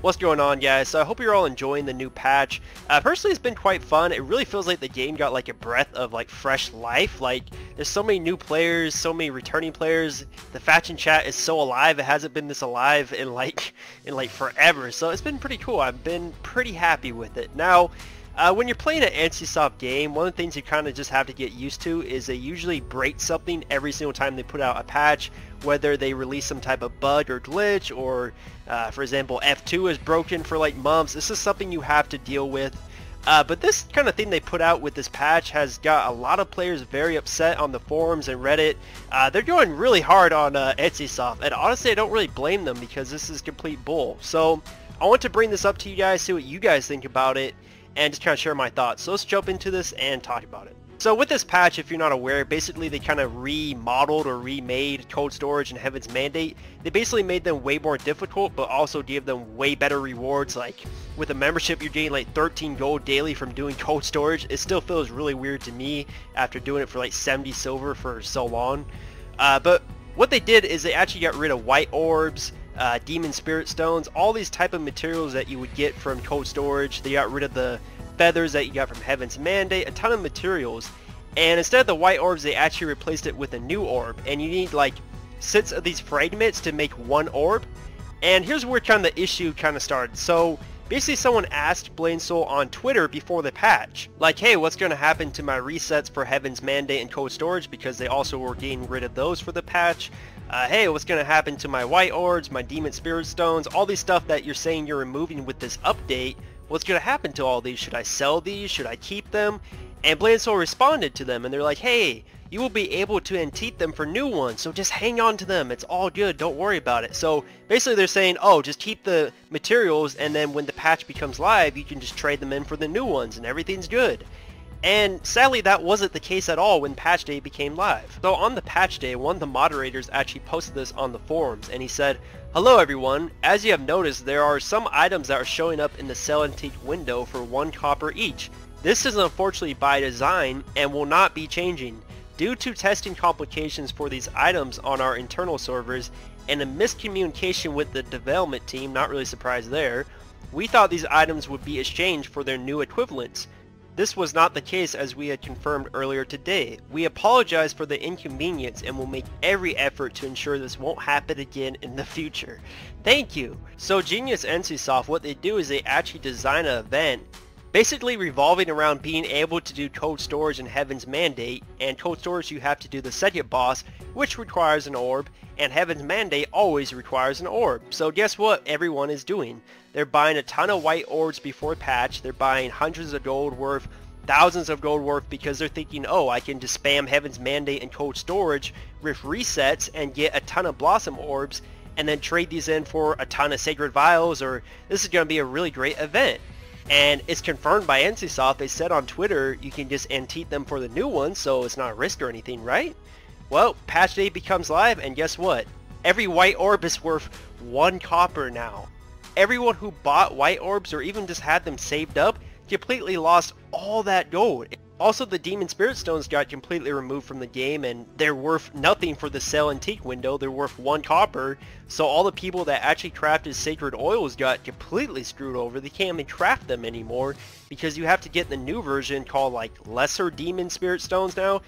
What's going on guys? So I hope you're all enjoying the new patch. Uh, personally it's been quite fun. It really feels like the game got like a breath of like fresh life. Like there's so many new players, so many returning players. The faction chat is so alive. It hasn't been this alive in like in like forever. So it's been pretty cool. I've been pretty happy with it. Now uh, when you're playing an NCSoft game, one of the things you kind of just have to get used to is they usually break something every single time they put out a patch, whether they release some type of bug or glitch, or uh, for example, F2 is broken for like months. This is something you have to deal with. Uh, but this kind of thing they put out with this patch has got a lot of players very upset on the forums and Reddit. Uh, they're going really hard on uh, and honestly I don't really blame them because this is complete bull. So I want to bring this up to you guys, see what you guys think about it and just kind of share my thoughts. So let's jump into this and talk about it. So with this patch, if you're not aware, basically they kind of remodeled or remade Cold Storage and Heaven's Mandate. They basically made them way more difficult, but also gave them way better rewards. Like with a membership, you're getting like 13 gold daily from doing Cold Storage. It still feels really weird to me after doing it for like 70 silver for so long. Uh, but what they did is they actually got rid of white orbs, uh, demon spirit stones, all these type of materials that you would get from cold storage. They got rid of the feathers that you got from Heaven's Mandate, a ton of materials. And instead of the white orbs, they actually replaced it with a new orb. And you need like six of these fragments to make one orb. And here's where kind of the issue kind of started. So basically someone asked Blade & Soul on Twitter before the patch, like, hey, what's going to happen to my resets for Heaven's Mandate and Cold Storage because they also were getting rid of those for the patch uh, hey, what's going to happen to my white orbs, my demon spirit stones, all these stuff that you're saying you're removing with this update, what's going to happen to all these? Should I sell these? Should I keep them? And Blade & Soul responded to them and they're like, hey, you will be able to antique them for new ones, so just hang on to them. It's all good. Don't worry about it. So basically they're saying, oh, just keep the materials and then when the patch becomes live, you can just trade them in for the new ones and everything's good. And sadly that wasn't the case at all when patch day became live. So on the patch day, one of the moderators actually posted this on the forums and he said, Hello everyone, as you have noticed there are some items that are showing up in the sell antique window for one copper each. This is unfortunately by design and will not be changing. Due to testing complications for these items on our internal servers and a miscommunication with the development team, not really surprised there, we thought these items would be exchanged for their new equivalents. This was not the case as we had confirmed earlier today. We apologize for the inconvenience and will make every effort to ensure this won't happen again in the future. Thank you! So Genius NCSoft, what they do is they actually design an event basically revolving around being able to do cold storage in Heaven's Mandate, and cold storage you have to do the second boss, which requires an orb, and Heaven's Mandate always requires an orb. So guess what everyone is doing? They're buying a ton of white orbs before patch, they're buying hundreds of gold worth, thousands of gold worth because they're thinking, oh, I can just spam Heaven's Mandate and cold storage with resets and get a ton of Blossom orbs, and then trade these in for a ton of Sacred Vials, or this is going to be a really great event. And it's confirmed by NCSoft. They said on Twitter you can just antique them for the new ones, so it's not a risk or anything, right? Well, patch day becomes live, and guess what? Every white orb is worth one copper now. Everyone who bought white orbs or even just had them saved up completely lost all that gold. Also, the Demon Spirit Stones got completely removed from the game and they're worth nothing for the sell antique window. They're worth one copper. So all the people that actually crafted Sacred Oils got completely screwed over. They can't even craft them anymore because you have to get the new version called like Lesser Demon Spirit Stones now.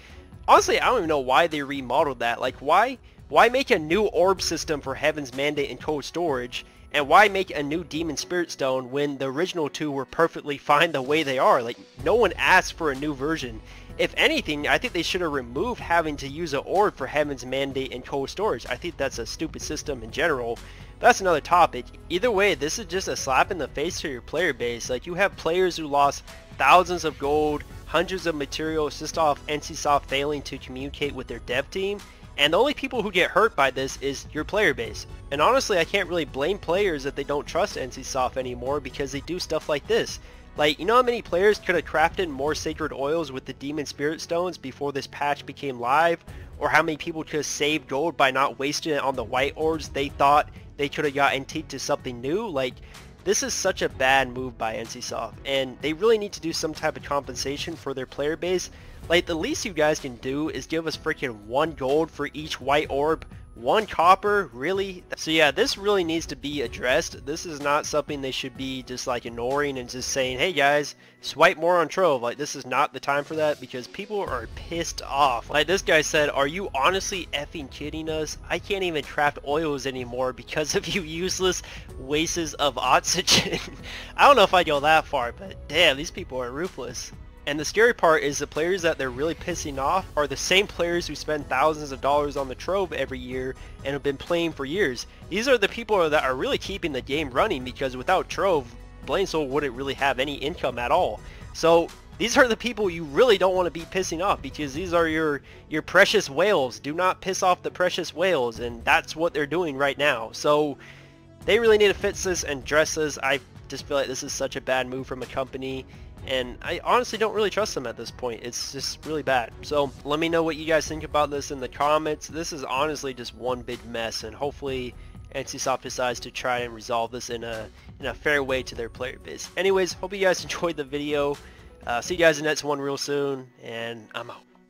Honestly, I don't even know why they remodeled that. Like why, why make a new orb system for Heaven's Mandate and Cold Storage and why make a new Demon Spirit Stone when the original two were perfectly fine the way they are? Like, no one asked for a new version. If anything, I think they should have removed having to use an orb for Heaven's Mandate and Cold Storage. I think that's a stupid system in general. That's another topic. Either way, this is just a slap in the face to your player base. Like, you have players who lost thousands of gold, hundreds of materials just off NCSoft failing to communicate with their dev team and the only people who get hurt by this is your player base. And honestly, I can't really blame players that they don't trust NCSoft anymore because they do stuff like this. Like, you know how many players could have crafted more Sacred Oils with the Demon Spirit Stones before this patch became live? Or how many people could have saved gold by not wasting it on the white orbs they thought they could have got antique to something new? Like, this is such a bad move by NCSoft, and they really need to do some type of compensation for their player base like, the least you guys can do is give us freaking one gold for each white orb One copper? Really? So yeah, this really needs to be addressed. This is not something they should be just like ignoring and just saying, hey guys, swipe more on Trove. Like this is not the time for that because people are pissed off. Like this guy said, are you honestly effing kidding us? I can't even craft oils anymore because of you useless wastes of oxygen. I don't know if I'd go that far, but damn, these people are ruthless. And the scary part is the players that they're really pissing off are the same players who spend thousands of dollars on the Trove every year and have been playing for years. These are the people that are really keeping the game running because without Trove, Soul wouldn't really have any income at all. So these are the people you really don't want to be pissing off because these are your your precious whales. Do not piss off the precious whales and that's what they're doing right now. So they really need to fix this and dress this. I just feel like this is such a bad move from a company and I honestly don't really trust them at this point. It's just really bad. So let me know what you guys think about this in the comments. This is honestly just one big mess and hopefully NCSoft decides to try and resolve this in a in a fair way to their player base. Anyways, hope you guys enjoyed the video. Uh, see you guys in the next one real soon, and I'm out.